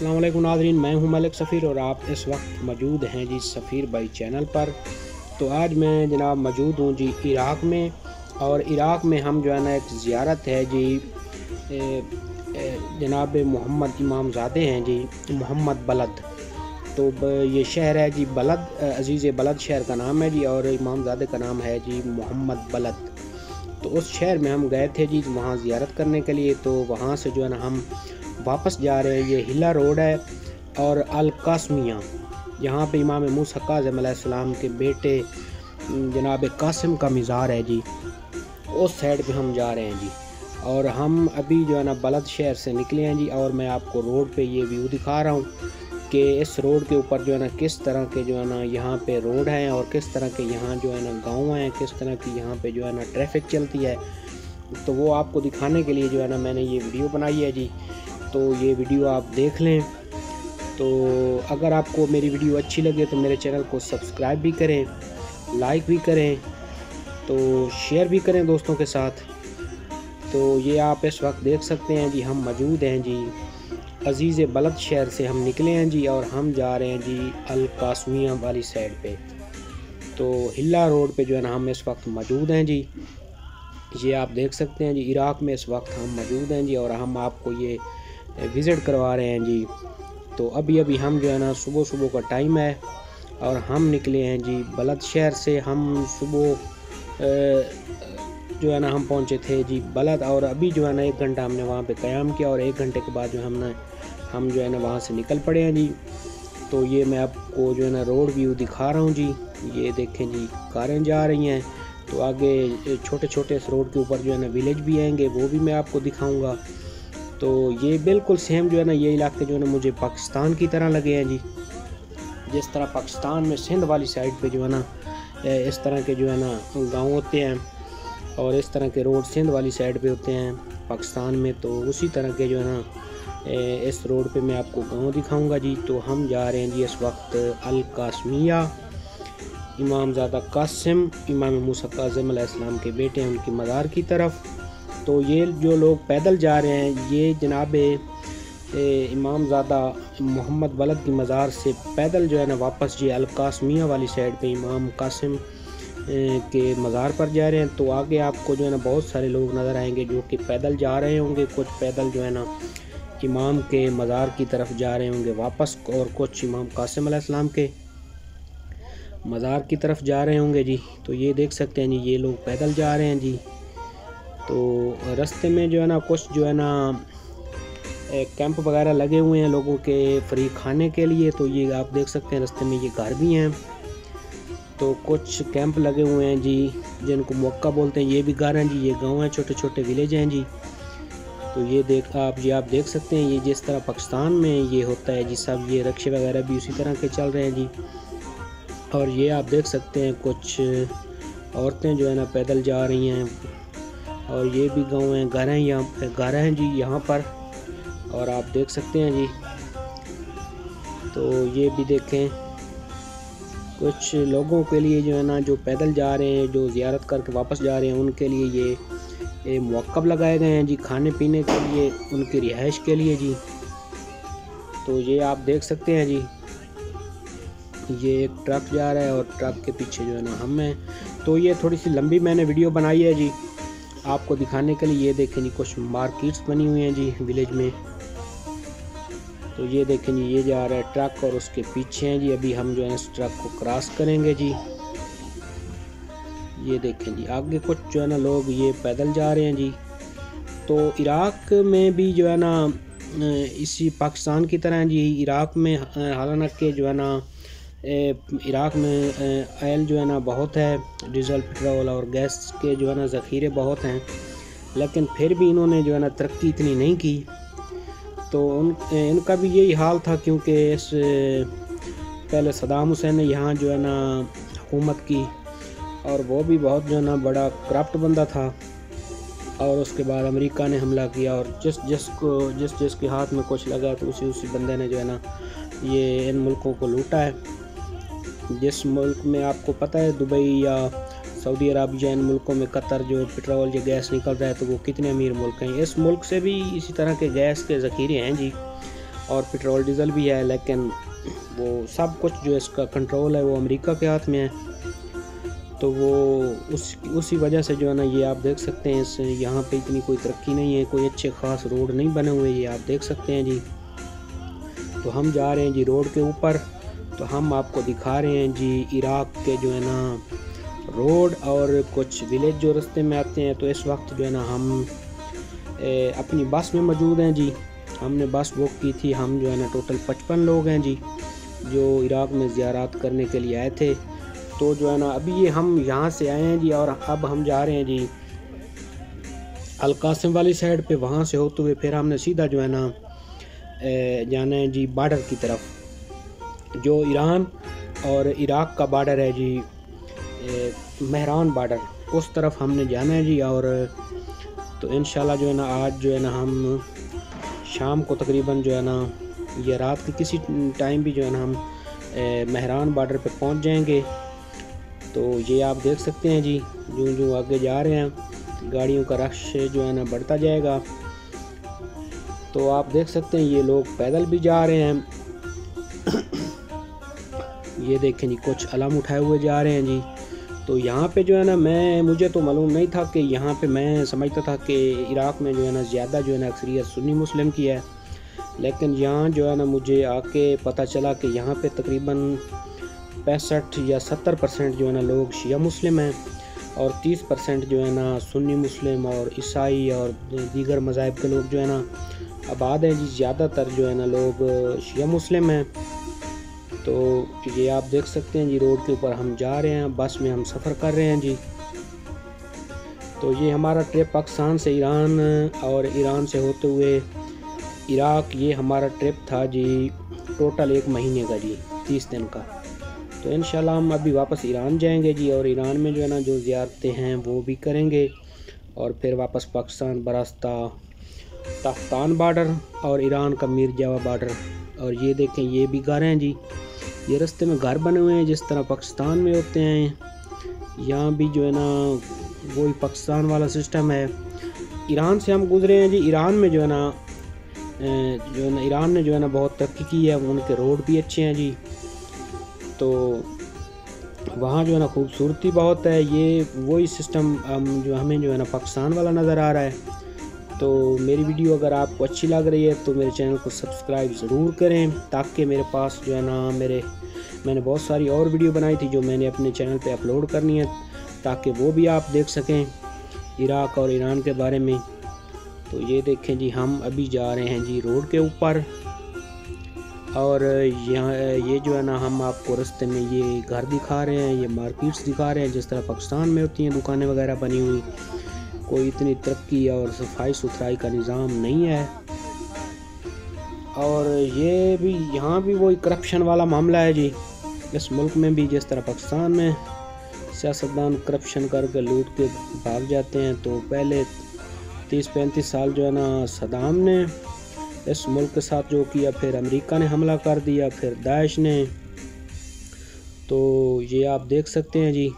असलम नाजरीन, मैं हूँ मलिक सफ़ीर और आप इस वक्त मौजूद हैं जी सफ़ीर भाई चैनल पर। तो आज मैं जनाब मौजूद हूँ जी इराक़ में और इराक़ में हम जो है ना एक ज़ियारत है जी जनाब मोहम्मद इमाम ज़ादे हैं जी, मोहम्मद बलद। तो ये शहर है जी बलद अज़ीज़ बलद शहर का नाम है जी और इमाम ज़ादे का नाम है जी मोहम्मद बलद। तो उस शहर में हम गए थे जी वहाँ ज़ियारत करने के लिए तो वहाँ से जो है ना हम वापस जा रहे हैं। ये हिला रोड है और अलकासमिया यहाँ पे इमाम मूसा काजम के बेटे जनाब कासिम का मज़ार है जी। उस साइड पे हम जा रहे हैं जी। और हम अभी जो है ना बलद शहर से निकले हैं जी और मैं आपको रोड पे ये व्यू दिखा रहा हूँ कि इस रोड के ऊपर जो है ना किस तरह के जो है ना यहाँ पे रोड हैं और किस तरह के यहाँ जो है ना गाँव हैं, किस तरह की यहाँ पे जो है ना ट्रैफ़िक चलती है। तो वो आपको दिखाने के लिए जो है ना मैंने ये वीडियो बनाई है जी। तो ये वीडियो आप देख लें। तो अगर आपको मेरी वीडियो अच्छी लगे तो मेरे चैनल को सब्सक्राइब भी करें, लाइक भी करें तो शेयर भी करें दोस्तों के साथ। तो ये आप इस वक्त देख सकते हैं जी, हम मौजूद हैं जी, अज़ीज़ बलद शहर से हम निकले हैं जी और हम जा रहे हैं जी अलकासमिया वाली साइड पे। तो हिल्ला रोड पे जो है ना, हम इस वक्त मौजूद हैं जी। ये आप देख सकते हैं जी, इराक़ में इस वक्त हम मौजूद हैं जी और हम आपको ये विज़िट करवा रहे हैं जी। तो अभी अभी हम जो है ना, सुबह सुबह का टाइम है और हम निकले हैं जी बलद शहर से हम सुबह जो है ना, हम पहुँचे थे जी बलद और अभी जो है ना, एक घंटा हमने वहाँ पे क़याम किया और एक घंटे के बाद जो हमने, हम जो है ना, वहाँ से निकल पड़े हैं जी। तो ये मैं आपको जो है ना रोड व्यू दिखा रहा हूँ जी। ये देखें जी, कारें जा रही हैं। तो आगे छोटे छोटे इस रोड के ऊपर जो है ना विलेज भी आएँगे, वो भी मैं आपको दिखाऊँगा। तो ये बिल्कुल सेम जो है ना, ये इलाके जो है ना मुझे पाकिस्तान की तरह लगे हैं जी। जिस तरह पाकिस्तान में सिंध वाली साइड पे जो है ना इस तरह के जो है ना गाँव होते हैं और इस तरह के रोड सिंध वाली साइड पे होते हैं पाकिस्तान में तो उसी तरह के जो है ना इस रोड पे मैं आपको गाँव दिखाऊँगा जी। तो हम जा रहे हैं जी इस वक्त अल कासमिया इमाम ज़्यादा कासिम, इमाम मूसा काजम के बेटे हैं उनकी मज़ार की तरफ़। तो ये जो लोग पैदल जा रहे हैं, ये जनाब इमाम ज़्यादा मोहम्मद बलद की मज़ार से पैदल जो है ना वापस जी अलकासमिया वाली साइड पे इमाम कासिम के मज़ार पर जा रहे हैं। तो आगे आपको जो है ना बहुत सारे लोग नज़र आएँगे जो कि पैदल जा रहे होंगे, कुछ पैदल जो है ना इमाम के मज़ार की तरफ़ जा रहे होंगे वापस, और कुछ इमाम कासिम के मज़ार की तरफ़ जा रहे होंगे जी। तो ये देख सकते हैं जी, ये लोग पैदल जा रहे हैं जी। तो रास्ते में जो है ना, कुछ जो है ना कैंप वगैरह लगे हुए हैं लोगों के फ्री खाने के लिए। तो ये आप देख सकते हैं, रास्ते में ये घर भी हैं। तो कुछ कैंप लगे हुए हैं जी, जिनको मौका बोलते हैं। ये भी घर हैं जी, ये गाँव हैं छोटे छोटे विलेज हैं जी। तो ये देख, आप ये आप देख सकते हैं, ये जिस तरह पाकिस्तान में ये होता है जी, सब ये रक्शे वगैरह भी उसी तरह के चल रहे हैं जी। और ये आप देख सकते हैं, कुछ औरतें जो है ना, पैदल जा रही हैं। और ये भी गाँव हैं घर हैं यहाँ घर हैं जी यहाँ पर। और आप देख सकते हैं जी। तो ये भी देखें कुछ लोगों के लिए जो है ना जो पैदल जा रहे हैं जो ज़ियारत करके वापस जा रहे हैं उनके लिए ये, ये मौक़ लगाए गए हैं जी खाने पीने के लिए उनकी रिहाइश के लिए जी। तो ये आप देख सकते हैं जी ये एक ट्रक जा रहा है और ट्रक के पीछे जो है ना हम हैं। तो ये थोड़ी सी लंबी मैंने वीडियो बनाई है जी। आपको दिखाने के लिए ये देखें जी, कुछ मार्केट्स बनी हुई हैं जी विलेज में। तो ये देखें जी, ये जा रहा है ट्रक और उसके पीछे हैं जी, अभी हम जो है इस ट्रक को क्रॉस करेंगे जी। ये देखें जी, आगे कुछ जो है ना लोग ये पैदल जा रहे हैं जी। तो इराक़ में भी जो है ना, इसी पाकिस्तान की तरह जी, इराक़ में हालाँकि जो है ना इराक़ में आयल जो है ना बहुत है, डीज़ल, पेट्रोल और गैस के जो है ना ज़ख़ीरे बहुत हैं, लेकिन फिर भी इन्होंने जो है ना तरक्की इतनी नहीं की। तो उन इनका भी यही हाल था क्योंकि इस पहले सदाम हुसैन ने यहाँ जो है ना हुकूमत की और वो भी बहुत जो है ना बड़ा करप्ट बंदा था और उसके बाद अमेरिका ने हमला किया और जिस जिस को, जिस, जिसके हाथ में कुछ लगा तो उसी उसी बंदे ने जो है ना ये इन मुल्कों को लूटा है। जिस मुल्क में आपको पता है, दुबई या सऊदी अरबिया इन मुल्कों में कतर जो पेट्रोल या गैस निकल रहा है तो वो कितने अमीर मुल्क हैं? इस मुल्क से भी इसी तरह के गैस के ज़ख़ीरे हैं जी, और पेट्रोल, डीज़ल भी है, लेकिन वो सब कुछ जो इसका कंट्रोल है, वो अमेरिका के हाथ में है। तो वो उस, उसी वजह से जो है ना, ये आप देख सकते हैं, इस यहाँ पे इतनी कोई तरक्की नहीं है, कोई अच्छे ख़ास रोड नहीं बने हुए, ये आप देख सकते हैं जी। तो हम जा रहे हैं जी रोड के ऊपर। तो हम आपको दिखा रहे हैं जी इराक के जो है ना रोड और कुछ विलेज जो रास्ते में आते हैं तो इस वक्त जो है ना हम ए, अपनी बस में मौजूद हैं जी। हमने बस बुक की थी हम जो है ना टोटल पचपन लोग हैं जी जो इराक में ज़्यारत करने के लिए आए थे। तो जो है ना अभी ये हम यहाँ से आए हैं जी और अब हम जा रहे हैं जी अलकासम वाली साइड पे। वहाँ से होते हुए फिर हमने सीधा जो है ना जाना है जी बॉर्डर की तरफ़। जो ईरान और इराक का बॉर्डर है जी महरान बॉर्डर उस तरफ़ हमने जाना है जी और तो इन जो है ना, आज जो है ना हम शाम को तकरीबन जो है ना, या रात के किसी टाइम भी जो है ना हम महरान बॉर्डर पे पहुँच जाएँगे। तो ये आप देख सकते हैं जी जो जो आगे जा रहे हैं, गाड़ियों का रश जो है ना बढ़ता जाएगा। तो आप देख सकते हैं ये लोग पैदल भी जा रहे हैं। ये देखें जी, कुछ अलम उठाए हुए जा रहे हैं जी। तो यहाँ पे जो है ना, मैं, मुझे तो मालूम नहीं था कि यहाँ पे मैं समझता था कि इराक में जो है ना, ज़्यादा जो है ना, अक्सरियत सुन्नी मुस्लिम की है। लेकिन यहाँ जो है ना, मुझे आके पता चला कि यहाँ पे तकरीबन पैंसठ या सत्तर परसेंट जो है ना, लोग शिया मुस्लिम हैं और तीस परसेंट जो है ना, सुन्नी मुस्लिम और ईसाई और दीगर मज़ाहब के लोग जो है ना, आबाद हैं जी। ज़्यादातर जो है ना, लोग शिया मुस्लिम हैं। तो ये आप देख सकते हैं जी, रोड के ऊपर हम जा रहे हैं, बस में हम सफ़र कर रहे हैं जी। तो ये हमारा ट्रिप पाकिस्तान से ईरान और ईरान से होते हुए इराक, ये हमारा ट्रिप था जी, टोटल एक महीने का जी, तीस दिन का। तो इन हम अभी वापस ईरान जाएँगे जी और ईरान में जो है ना, जो ज़्यारतें हैं वो भी करेंगे और फिर वापस पाकिस्तान बरास्ता तख्तान बॉर्डर और ईरान का मीर जावा बॉर्डर। और ये देखें, ये भी घर हैं जी। ये रास्ते में घर बने हुए हैं, जिस तरह पाकिस्तान में होते हैं। यहाँ भी जो है ना, वही पाकिस्तान वाला सिस्टम है। ईरान से हम गुजरे हैं जी। ईरान में जो है ना जो है ना, ईरान ने जो है ना बहुत तरक्की की है। उनके रोड भी अच्छे हैं जी। तो वहाँ जो है ना खूबसूरती बहुत है। ये, वही सिस्टम जो, हमें जो है ना पाकिस्तान वाला नज़र आ रहा है। तो मेरी वीडियो अगर आपको अच्छी लग रही है तो मेरे चैनल को सब्सक्राइब ज़रूर करें, ताकि मेरे पास जो है ना, मेरे, मैंने बहुत सारी और वीडियो बनाई थी जो मैंने अपने चैनल पे अपलोड करनी है, ताकि वो भी आप देख सकें इराक और ईरान के बारे में। तो ये देखें जी, हम अभी जा रहे हैं जी रोड के ऊपर, और यहाँ, ये जो है ना, हम आपको रास्ते में ये घर दिखा रहे हैं, ये मार्केट्स दिखा रहे हैं, जिस तरह पाकिस्तान में होती हैं दुकानें वगैरह बनी हुई। कोई इतनी तरक्की और सफ़ाई सुथराई का निज़ाम नहीं है। और ये भी, यहाँ भी वही करप्शन वाला मामला है जी। इस मुल्क में भी जिस तरह पाकिस्तान में सियासतदान करप्शन करके लूट के भाग जाते हैं तो पहले तीस पैंतीस साल जो है ना सदाम ने इस मुल्क के साथ जो किया, फिर अमेरिका ने हमला कर दिया, फिर दाइश ने। तो ये आप देख सकते हैं जी,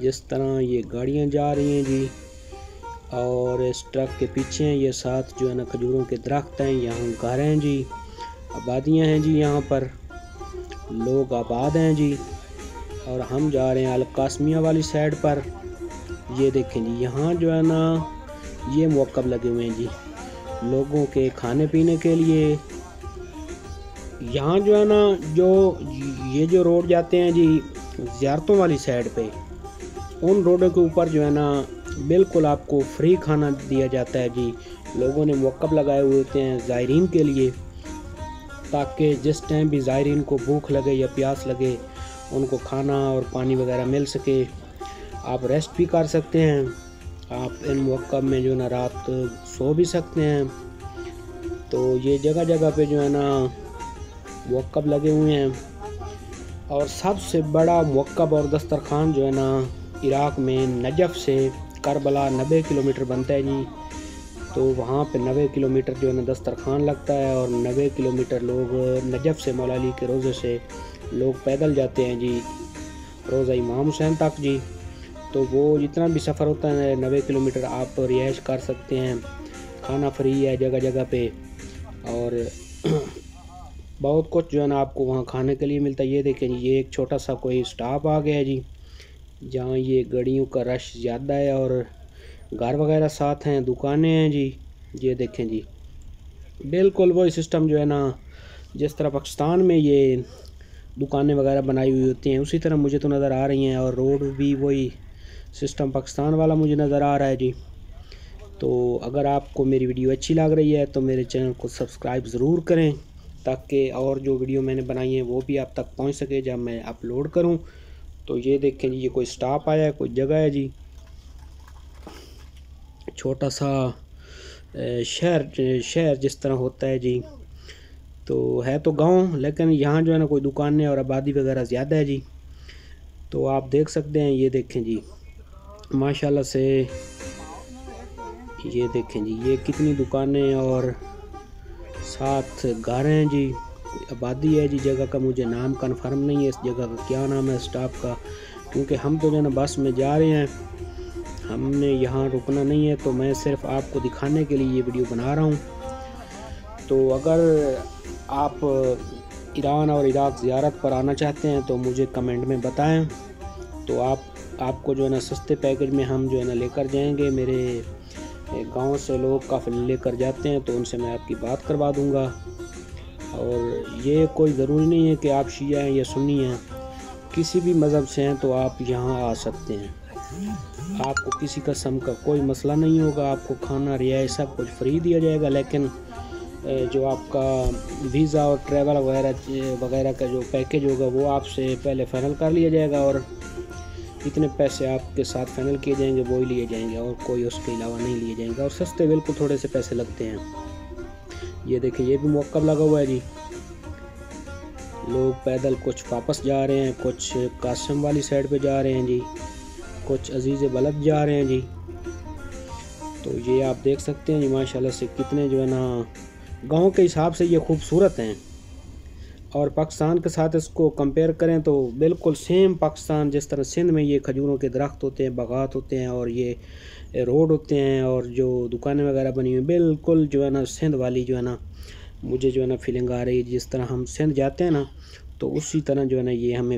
जिस तरह ये गाड़ियाँ जा रही हैं जी। और इस ट्रक के पीछे ये साथ जो है ना खजूरों के दरख्त हैं यहाँ घर हैं जी। आबादियाँ हैं जी यहाँ पर। लोग आबाद हैं जी। और हम जा रहे हैं अलकासमिया वाली साइड पर। ये देखें जी, यहाँ जो है ना, ये मौकब लगे हुए हैं जी, लोगों के खाने पीने के लिए। यहाँ जो है ना, जो, ये जो रोड जाते हैं जी, ज़्यारतों वाली साइड पे, उन रोडों के ऊपर जो है ना बिल्कुल आपको फ्री खाना दिया जाता है जी। लोगों ने मौकब लगाए हुए होते हैं ज़ायरीन के लिए, ताकि जिस टाइम भी ज़ायरीन को भूख लगे या प्यास लगे, उनको खाना और पानी वगैरह मिल सके। आप रेस्ट भी कर सकते हैं। आप इन मौक़ में जो है ना रात सो भी सकते हैं। तो ये जगह जगह पे जो है ना मौक़ लगे हुए हैं। और सबसे बड़ा मौक़ और दस्तरखान जो है ना इराक़ में नजफ़ से करबला नबे किलोमीटर बनता है जी। तो वहाँ पे नबे किलोमीटर जो है ना दस्तरखान लगता है और नबे किलोमीटर लोग नजफ़ से मौलाली के रोज़े से लोग पैदल जाते हैं जी, रोज़ा इमाम हुसैन तक जी। तो वो जितना भी सफ़र होता है नबे किलोमीटर आप रिहाइश कर सकते हैं। खाना फ्री है जगह जगह पे और बहुत कुछ जो है ना आपको वहाँ खाने के लिए मिलता है। ये देखें जी, ये एक छोटा सा कोई स्टाफ आ गया जी। जहाँ ये गाड़ियों का रश ज़्यादा है और घर वगैरह साथ हैं, दुकानें हैं जी। ये देखें जी। बिल्कुल वही सिस्टम जो है ना, जिस तरह पाकिस्तान में ये दुकानें वगैरह बनाई हुई होती हैं, उसी तरह मुझे तो नज़र आ रही हैं और रोड भी वही सिस्टम पाकिस्तान वाला मुझे नज़र आ रहा है जी। तो अगर आपको मेरी वीडियो अच्छी लग रही है तो मेरे चैनल को सब्सक्राइब ज़रूर करें, ताकि और जो वीडियो मैंने बनाई है, वो भी आप तक पहुँच सके जब मैं अपलोड करूँ। तो ये देखें जी, ये कोई स्टाप आया है, कोई जगह है जी? छोटा सा शहर शहर जिस तरह होता है जी। तो है तो गाँव, लेकिन यहाँ जो है ना कोई दुकानें और आबादी वगैरह ज़्यादा है जी। तो आप देख सकते हैं, ये देखें जी। माशाल्लाह से ये देखें जी, ये कितनी दुकानें और साथ घर हैं जी। आबादी है जी जगह का, मुझे नाम कन्फर्म नहीं है इस जगह का। क्या नाम है स्टाफ का? क्योंकि हम तो जो है ना बस में जा रहे हैं। हमने यहाँ रुकना नहीं है तो मैं सिर्फ़ आपको दिखाने के लिए ये वीडियो बना रहा हूँ। तो अगर आप ईरान और इराक ज़्यारत पर आना चाहते हैं तो मुझे कमेंट में बताएँ। तो आप, आपको जो है ना सस्ते पैकेज में हम जो है ना लेकर जाएँगे। मेरे गाँव से लोग काफ़ी लेकर जाते हैं तो उनसे मैं आपकी बात करवा दूँगा। और ये कोई ज़रूरी नहीं है कि आप शिया हैं या सुन्नी हैं। किसी भी मज़हब से हैं तो आप यहाँ आ सकते हैं। आपको किसी कस्म का कोई मसला नहीं होगा। आपको खाना रियायत सब कुछ फ्री दिया जाएगा। लेकिन जो आपका वीज़ा और ट्रैवल वगैरह वगैरह का जो पैकेज होगा वो आपसे पहले फ़ाइनल कर लिया जाएगा और इतने पैसे आपके साथ फाइनल किए जाएँगे, वो ही लिए जाएँगे और कोई उसके अलावा नहीं लिए जाएँगे। और सस्ते बिल्कुल थोड़े से पैसे लगते हैं। ये देखिए, ये भी मौका लगा हुआ है जी। लोग पैदल कुछ वापस जा रहे हैं, कुछ कासम वाली साइड पे जा रहे हैं जी, कुछ अज़ीज़ बलद जा रहे हैं जी। तो ये आप देख सकते हैं जी, माशाल्लाह से कितने जो है ना, गाँव के हिसाब से ये खूबसूरत हैं। और पाकिस्तान के साथ इसको कंपेयर करें तो बिल्कुल सेम पाकिस्तान, जिस तरह सिंध में ये खजूरों के दरख्त होते हैं, बागात होते हैं और ये रोड होते हैं और जो दुकानें वगैरह बनी हुई बिल्कुल जो है ना सिंध वाली जो है ना, मुझे जो है ना फीलिंग आ रही है। जिस तरह हम सिंध जाते हैं ना तो उसी तरह जो है ना ये हमें